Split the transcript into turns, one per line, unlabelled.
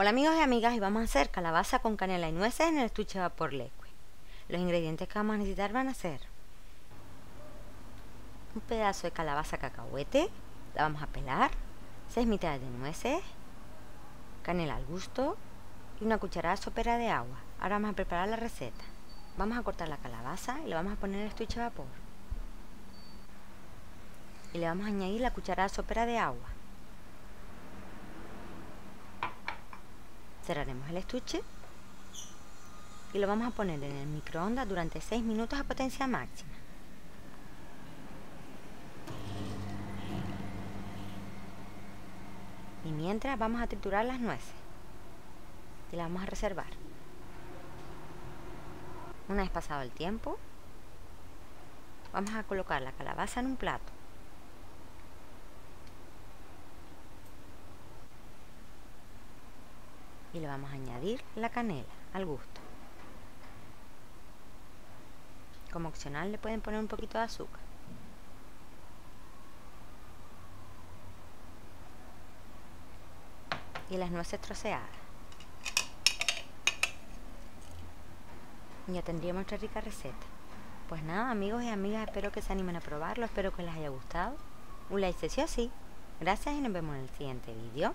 Hola amigos y amigas y vamos a hacer calabaza con canela y nueces en el estuche de vapor liquid. Los ingredientes que vamos a necesitar van a ser un pedazo de calabaza cacahuete, la vamos a pelar, 6 mitades de nueces, canela al gusto y una cucharada sopera de agua. Ahora vamos a preparar la receta. Vamos a cortar la calabaza y la vamos a poner en el estuche de vapor. Y le vamos a añadir la cucharada sopera de agua. Cerraremos el estuche y lo vamos a poner en el microondas durante 6 minutos a potencia máxima. Y mientras vamos a triturar las nueces y las vamos a reservar. Una vez pasado el tiempo, vamos a colocar la calabaza en un plato. Y le vamos a añadir la canela al gusto. Como opcional le pueden poner un poquito de azúcar. Y las nueces troceadas. Ya tendríamos nuestra rica receta. Pues nada, amigos y amigas, espero que se animen a probarlo, espero que les haya gustado. Un like si así. Gracias y nos vemos en el siguiente vídeo.